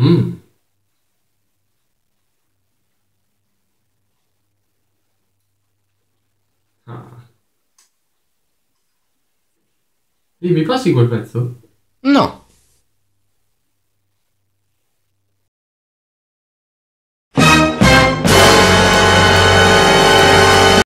Mm. Ah. Sì, mi passi quel pezzo? No.